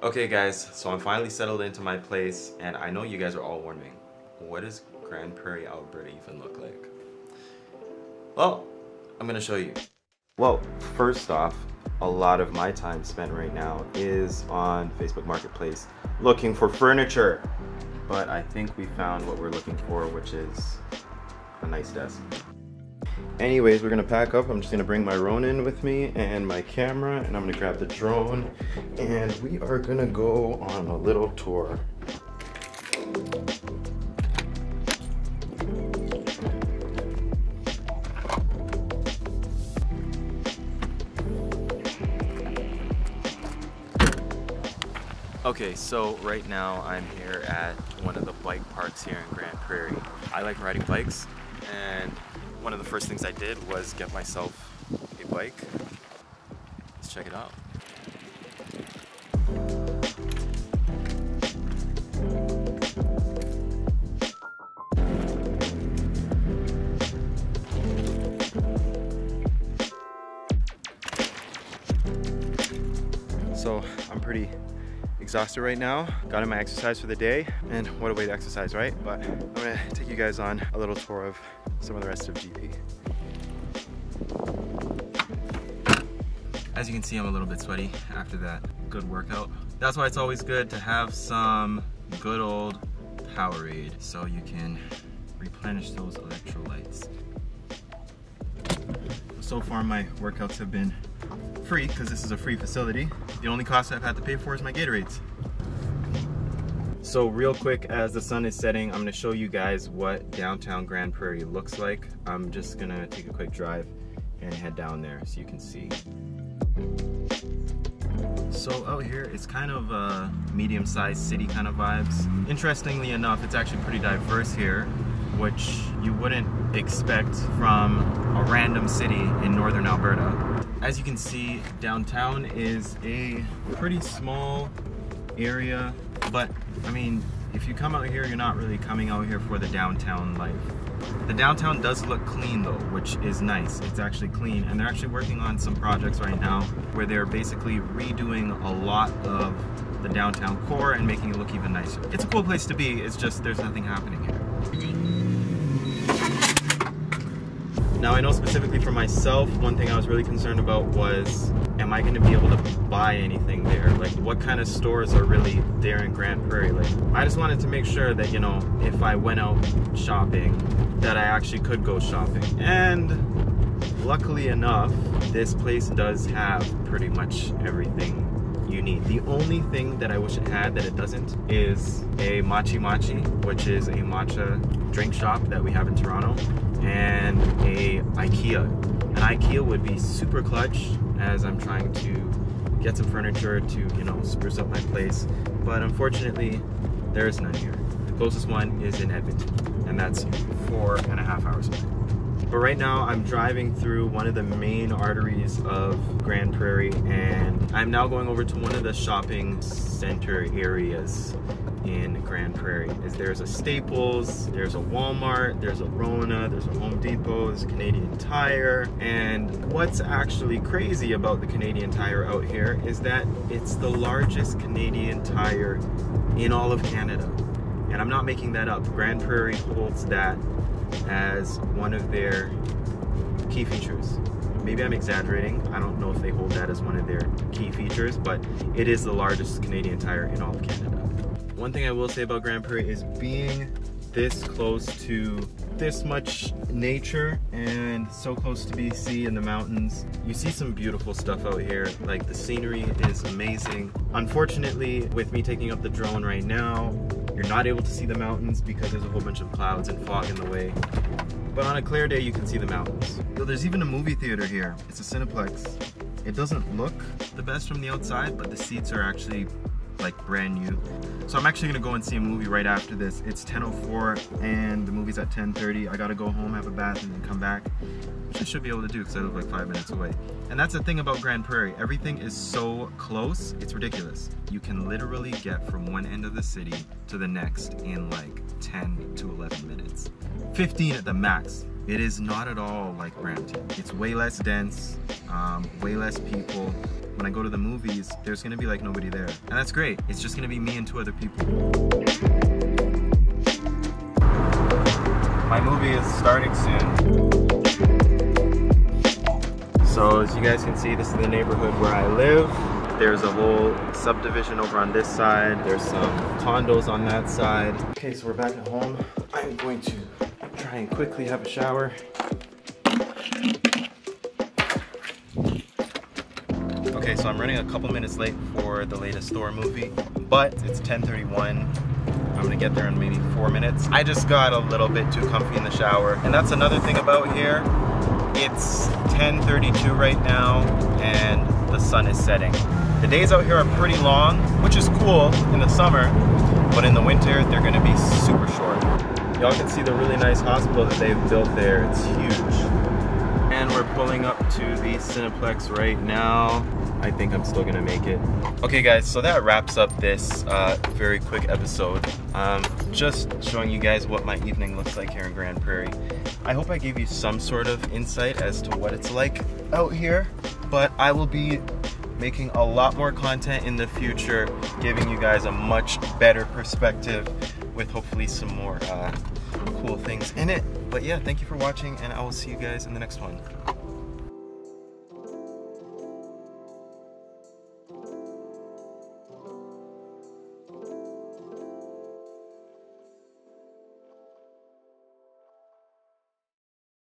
Okay guys, so I'm finally settled into my place and I know you guys are all wondering, what does Grande Prairie, Alberta even look like? Well, I'm gonna show you. Well, first off, a lot of my time spent right now is on Facebook Marketplace looking for furniture. But I think we found what we're looking for, which is a nice desk. Anyways, we're gonna pack up. I'm just gonna bring my Ronin with me and my camera, and I'm gonna grab the drone, and we are gonna go on a little tour. Okay, so right now I'm here at one of the bike parks here in Grande Prairie. I like riding bikes, and one of the first things I did was get myself a bike. Let's check it out. So I'm pretty exhausted right now. Got in my exercise for the day and what a way to exercise, right? But I'm gonna take you guys on a little tour of some of the rest of GP. As you can see, I'm a little bit sweaty after that good workout. That's why it's always good to have some good old Powerade so you can replenish those electrolytes. So far my workouts have been free because this is a free facility. The only cost I've had to pay for is my Gatorades. So real quick, as the sun is setting, I'm gonna show you guys what downtown Grande Prairie looks like. I'm just gonna take a quick drive and head down there so you can see. So out here, it's kind of a medium-sized city kind of vibes. Interestingly enough, it's actually pretty diverse here, which you wouldn't expect from a random city in northern Alberta. As you can see, downtown is a pretty small area but I mean, if you come out here, you're not really coming out here for the downtown life. The downtown does look clean though, which is nice. It's actually clean and they're actually working on some projects right now where they're basically redoing a lot of the downtown core and making it look even nicer. It's a cool place to be, it's just there's nothing happening here. Now I know specifically for myself, one thing I was really concerned about was, am I gonna be able to buy anything there? Like what kind of stores are really there in Grande Prairie? Like I just wanted to make sure that, you know, if I went out shopping, that I actually could go shopping. And luckily enough, this place does have pretty much everything you need. The only thing that I wish it had that it doesn't is a Machi Machi, which is a matcha drink shop that we have in Toronto and a IKEA. An IKEA would be super clutch as I'm trying to get some furniture to, you know, spruce up my place. But unfortunately, there is none here. The closest one is in Edmonton, and that's four and a half hours away. But right now I'm driving through one of the main arteries of Grande Prairie and I'm now going over to one of the shopping center areas in Grande Prairie. Is there's a Staples, there's a Walmart, there's a Rona, there's a Home Depot, there's Canadian Tire. And what's actually crazy about the Canadian Tire out here is that it's the largest Canadian Tire in all of Canada. And I'm not making that up. Grande Prairie holds that as one of their key features. Maybe I'm exaggerating. I don't know if they hold that as one of their key features, but it is the largest Canadian tire in all of Canada. One thing I will say about Grande Prairie is being this close to this much nature and so close to BC and the mountains. You see some beautiful stuff out here. Like the scenery is amazing. Unfortunately, with me taking up the drone right now, you're not able to see the mountains because there's a whole bunch of clouds and fog in the way. But on a clear day, you can see the mountains. So there's even a movie theater here. It's a Cineplex. It doesn't look the best from the outside, but the seats are actually like brand new. So I'm actually gonna go and see a movie right after this. It's 10.04 and the movie's at 10.30. I gotta go home, have a bath, and then come back, which I should be able to do because I live like five minutes away. And that's the thing about Grande Prairie. Everything is so close, it's ridiculous. You can literally get from one end of the city to the next in like 10 to 11 minutes. 15 at the max. It is not at all like Brampton. It's way less dense, um, way less people, when I go to the movies, there's gonna be like nobody there. And that's great. It's just gonna be me and two other people. My movie is starting soon. So as you guys can see, this is the neighborhood where I live. There's a whole subdivision over on this side. There's some condos on that side. Okay, so we're back at home. I'm going to try and quickly have a shower. Okay, so I'm running a couple minutes late for the latest Thor movie, but it's 10:31. I'm gonna get there in maybe four minutes. I just got a little bit too comfy in the shower, and that's another thing about here. It's 10:32 right now, and the sun is setting. The days out here are pretty long, which is cool in the summer, but in the winter they're gonna be super short. Y'all can see the really nice hospital that they've built there. It's huge. And we're pulling up to the Cineplex right now. I think I'm still gonna make it. Okay guys, so that wraps up this uh, very quick episode. Um, just showing you guys what my evening looks like here in Grande Prairie. I hope I gave you some sort of insight as to what it's like out here, but I will be making a lot more content in the future, giving you guys a much better perspective with hopefully some more uh, cool things in it. But yeah, thank you for watching and I will see you guys in the next one.